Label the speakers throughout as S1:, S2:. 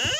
S1: Uh.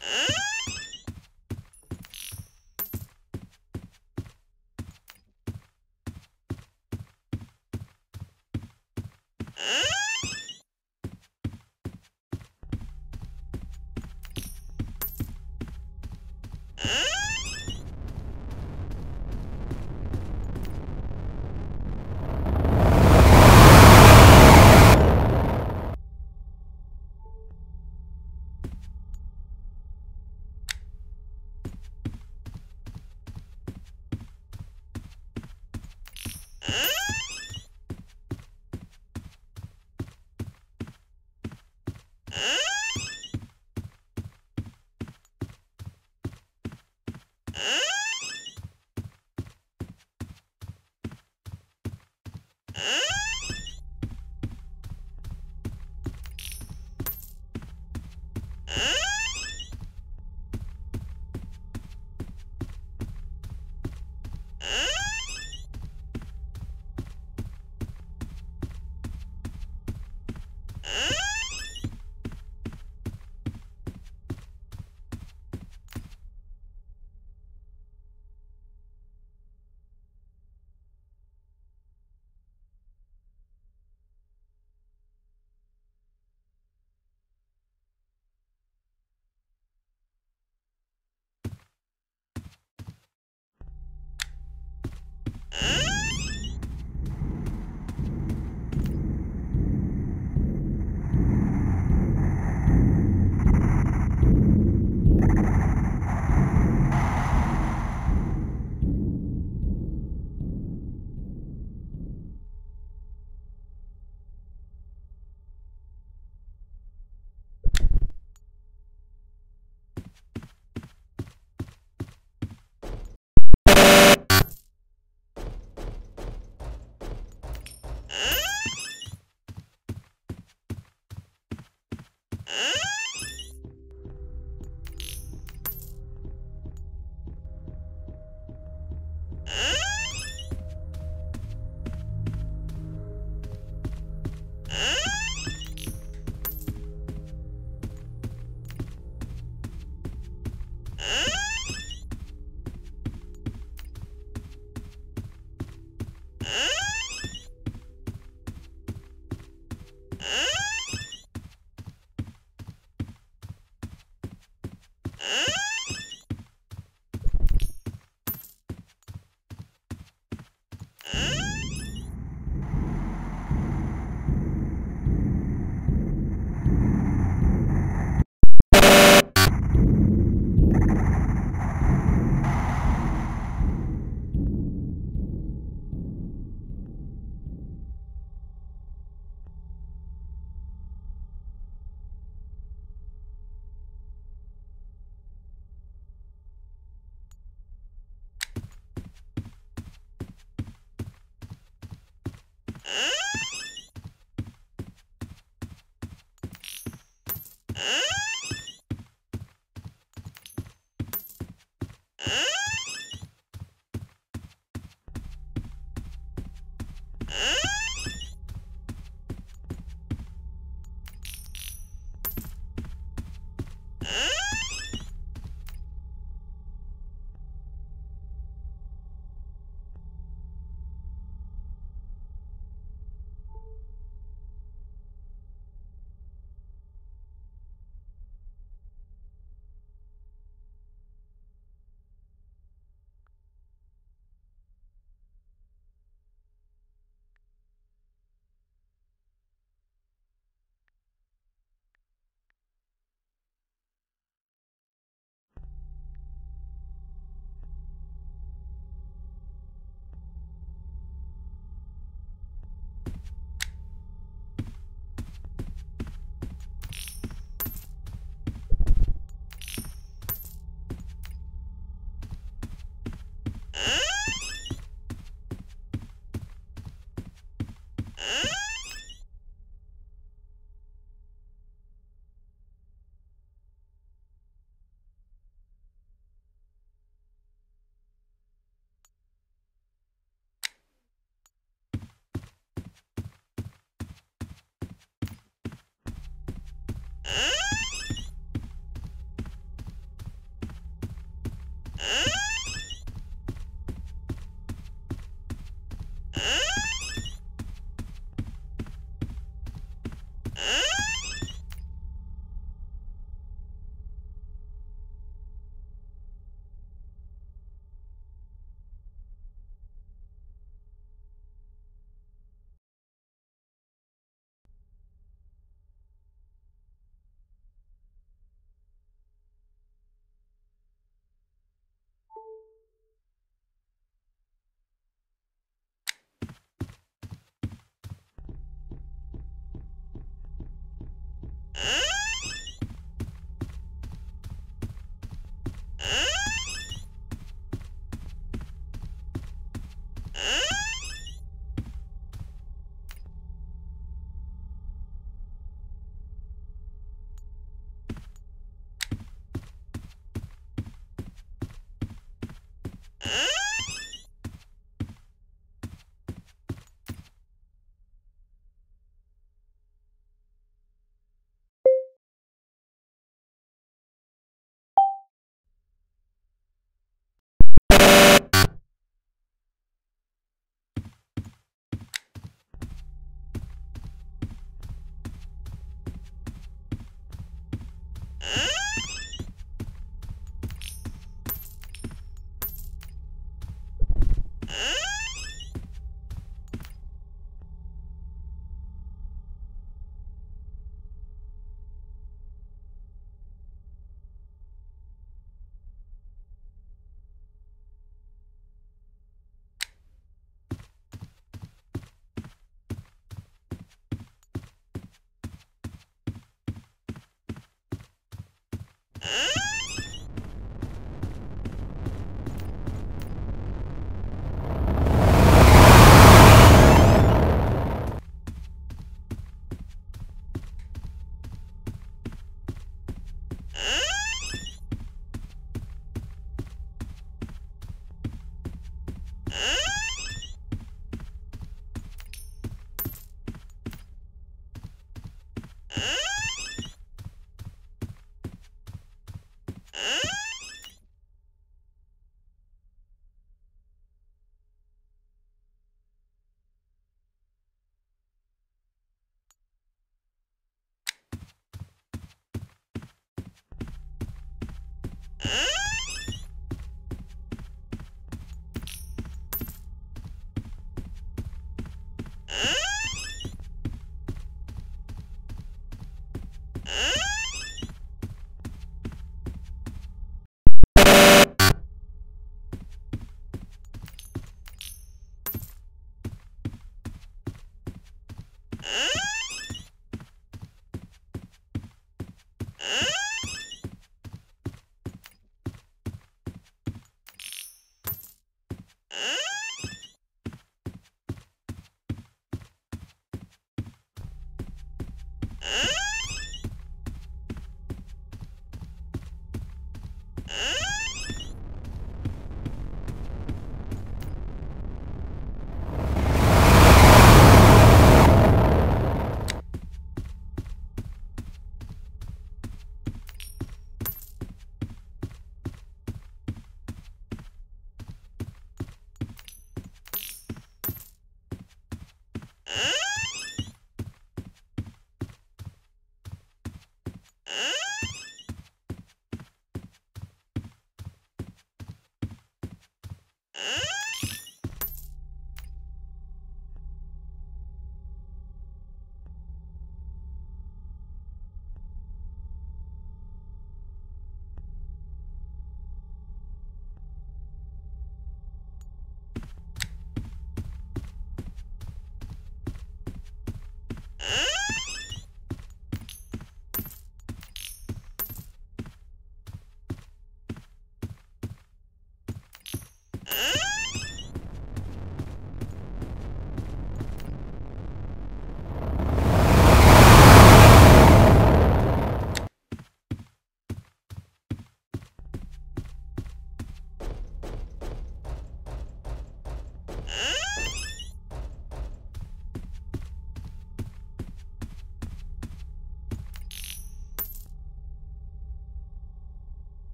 S1: Mm-hmm.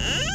S1: Huh?